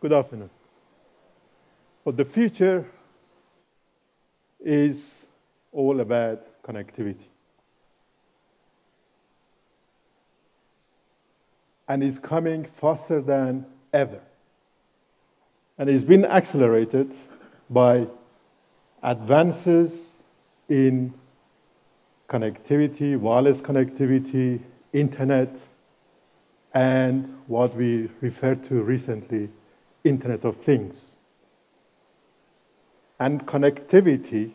Good afternoon. Well, the future is all about connectivity. And is coming faster than ever. And it's been accelerated by advances in connectivity, wireless connectivity, internet, and what we referred to recently, Internet of Things. And connectivity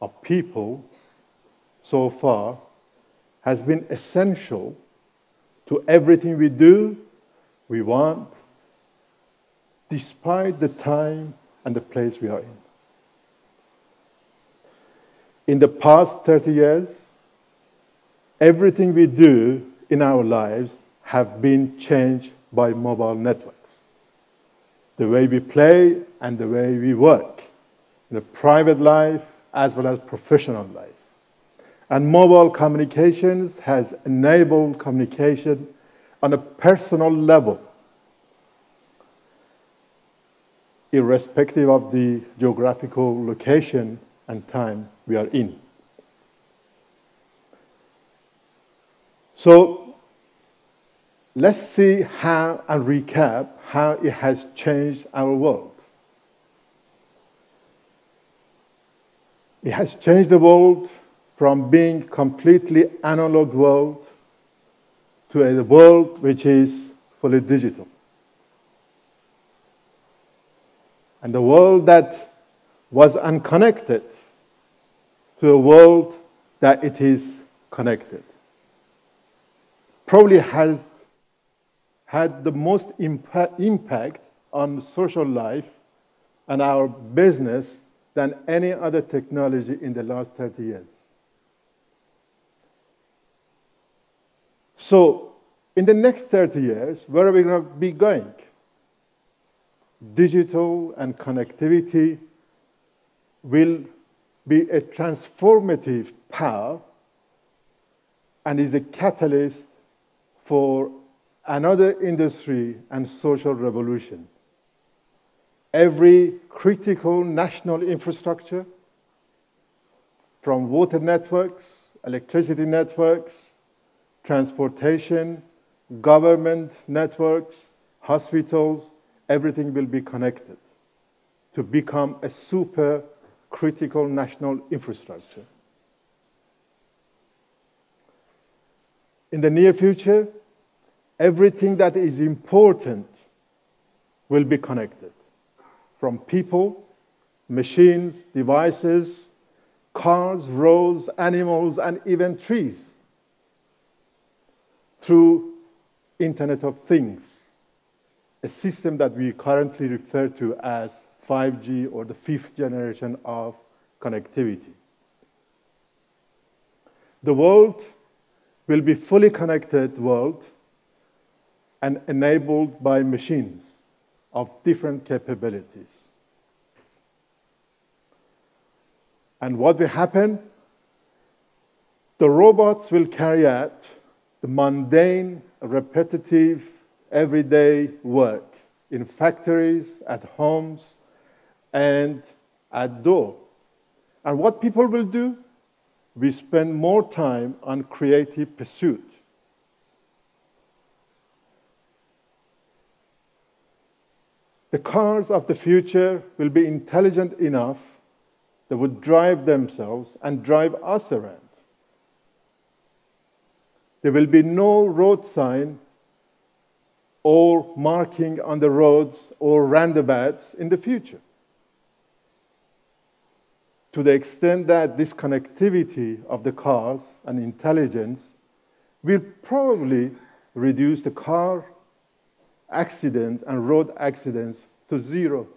of people so far has been essential to everything we do, we want, despite the time and the place we are in. In the past 30 years, everything we do in our lives have been changed by mobile networks. The way we play and the way we work in a private life as well as professional life. And mobile communications has enabled communication on a personal level, irrespective of the geographical location and time we are in. So let's see how and recap how it has changed our world. It has changed the world from being completely analog world to a world which is fully digital. And the world that was unconnected to a world that it is connected. Probably has had the most impa impact on social life and our business than any other technology in the last 30 years. So, in the next 30 years, where are we going to be going? Digital and connectivity will be a transformative power and is a catalyst for another industry and social revolution. Every critical national infrastructure, from water networks, electricity networks, transportation, government networks, hospitals, everything will be connected to become a super critical national infrastructure. In the near future, everything that is important will be connected from people, machines, devices, cars, roads, animals, and even trees through Internet of Things, a system that we currently refer to as 5G or the fifth generation of connectivity. The world will be fully connected world and enabled by machines of different capabilities. And what will happen? The robots will carry out the mundane, repetitive, everyday work in factories, at homes, and at door. And what people will do? We spend more time on creative pursuit. The cars of the future will be intelligent enough that would drive themselves and drive us around. There will be no road sign or marking on the roads or roundabouts in the future. To the extent that this connectivity of the cars and intelligence will probably reduce the car accidents and road accidents to zero.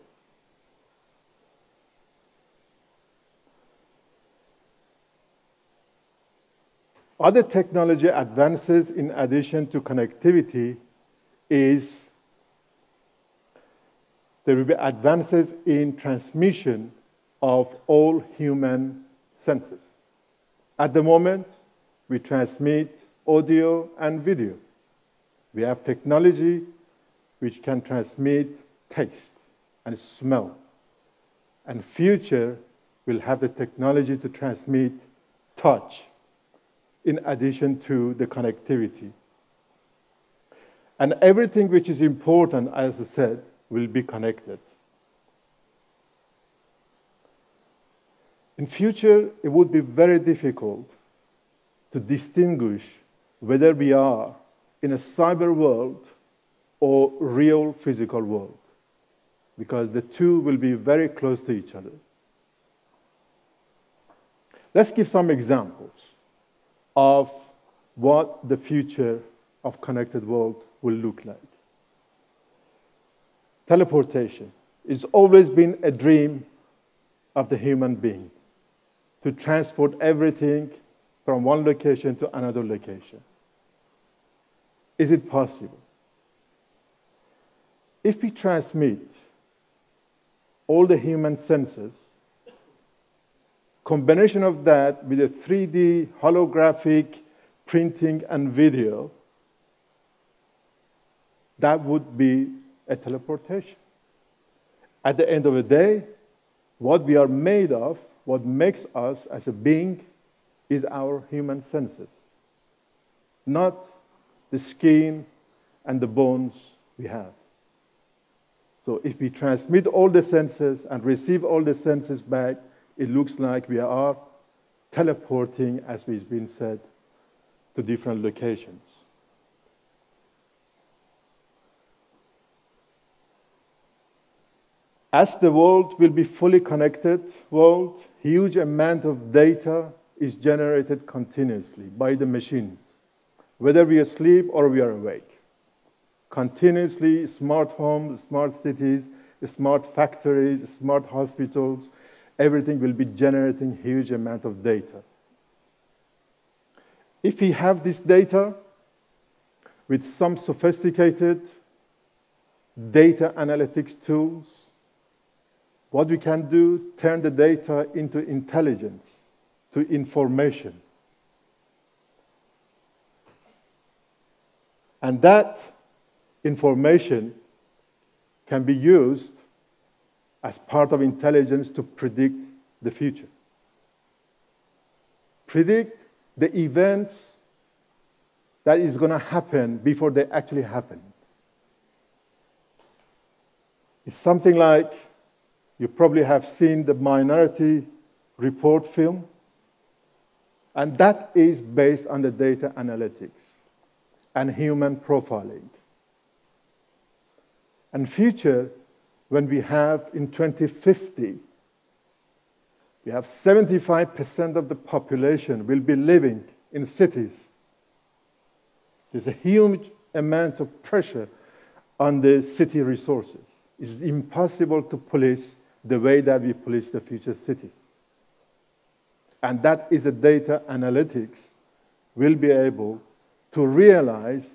Other technology advances in addition to connectivity is there will be advances in transmission of all human senses. At the moment, we transmit audio and video. We have technology which can transmit taste and smell. And future will have the technology to transmit touch in addition to the connectivity. And everything which is important, as I said, will be connected. In future, it would be very difficult to distinguish whether we are in a cyber world or real physical world because the two will be very close to each other. Let's give some examples of what the future of connected world will look like. Teleportation has always been a dream of the human being to transport everything from one location to another location. Is it possible? If we transmit all the human senses, combination of that with a 3D holographic printing and video, that would be a teleportation. At the end of the day, what we are made of, what makes us as a being, is our human senses, not the skin and the bones we have. So if we transmit all the senses and receive all the senses back, it looks like we are teleporting, as we've been said, to different locations. As the world will be fully connected world, huge amount of data is generated continuously by the machines, whether we are asleep or we are awake. Continuously, smart homes, smart cities, smart factories, smart hospitals, everything will be generating huge amount of data. If we have this data with some sophisticated data analytics tools, what we can do, turn the data into intelligence, to information. And that information can be used as part of intelligence to predict the future. Predict the events that is going to happen before they actually happen. It's something like you probably have seen the Minority Report film, and that is based on the data analytics and human profiling. And future, when we have in 2050, we have 75% of the population will be living in cities. There's a huge amount of pressure on the city resources. It's impossible to police the way that we police the future cities. And that is a data analytics will be able to realize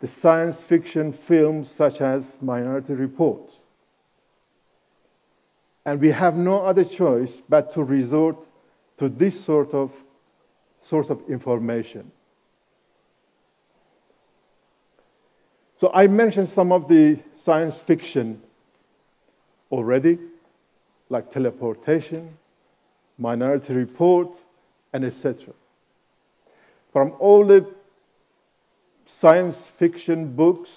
the science fiction films such as Minority Report. And we have no other choice but to resort to this sort of source of information. So I mentioned some of the science fiction already like teleportation, minority report, and etc. From all the science fiction books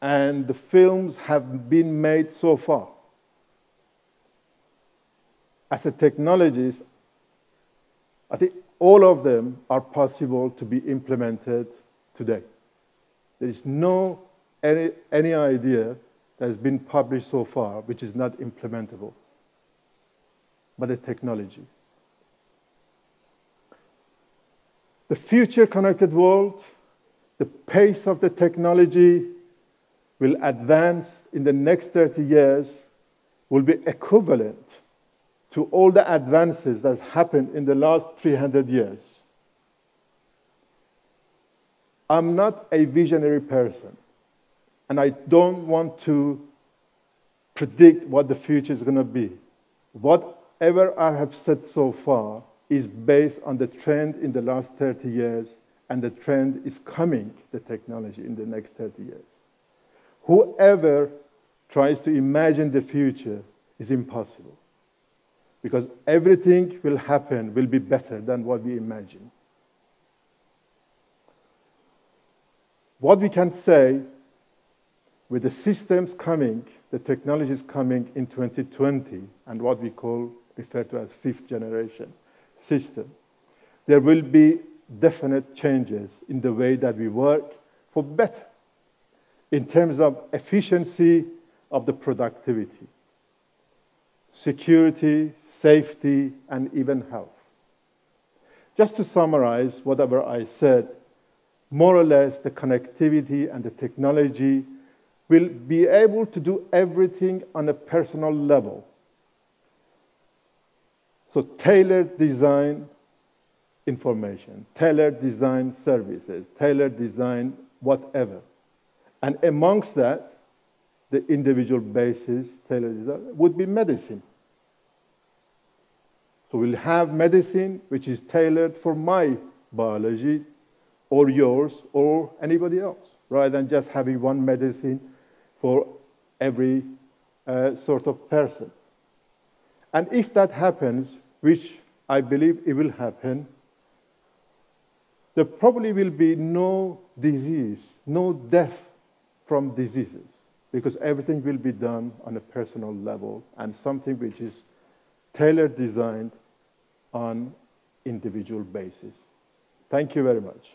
and the films have been made so far, as a technologist, I think all of them are possible to be implemented today. There is no any, any idea that has been published so far which is not implementable but the technology. The future connected world, the pace of the technology will advance in the next 30 years will be equivalent to all the advances that's happened in the last 300 years. I'm not a visionary person, and I don't want to predict what the future is going to be. Whatever I have said so far is based on the trend in the last 30 years, and the trend is coming, the technology, in the next 30 years. Whoever tries to imagine the future is impossible because everything will happen, will be better than what we imagine. What we can say with the systems coming, the technologies coming in 2020, and what we call, refer to as fifth generation system, there will be definite changes in the way that we work for better in terms of efficiency of the productivity, security, safety, and even health. Just to summarize whatever I said, more or less the connectivity and the technology will be able to do everything on a personal level. So tailored design information, tailored design services, tailored design whatever. And amongst that, the individual basis tailored design would be medicine. So we'll have medicine which is tailored for my biology or yours or anybody else, rather than just having one medicine for every uh, sort of person. And if that happens, which I believe it will happen, there probably will be no disease, no death from diseases, because everything will be done on a personal level and something which is tailored designed on individual basis. Thank you very much.